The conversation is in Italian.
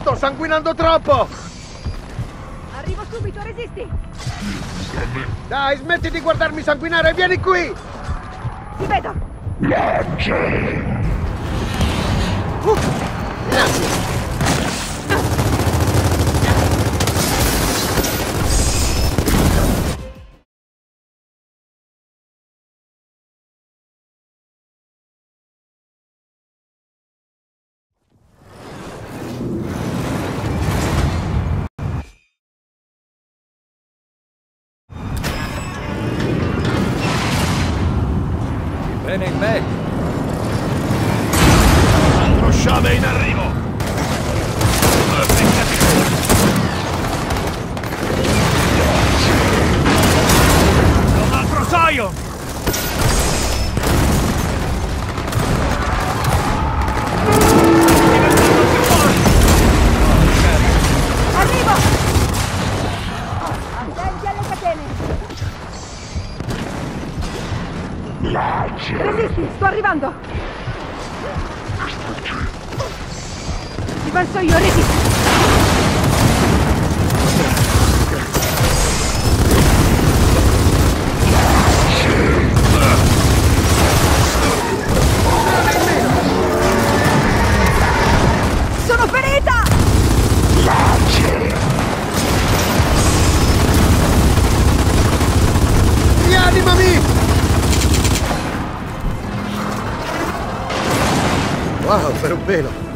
Sto sanguinando troppo! Arrivo subito, resisti! Dai, smetti di guardarmi sanguinare, vieni qui! Ti vedo! Uh, grazie! Bene. Altro sciame in arrivo! Resisti, sto arrivando! Ti penso io, resisti! Wow, per un pelo!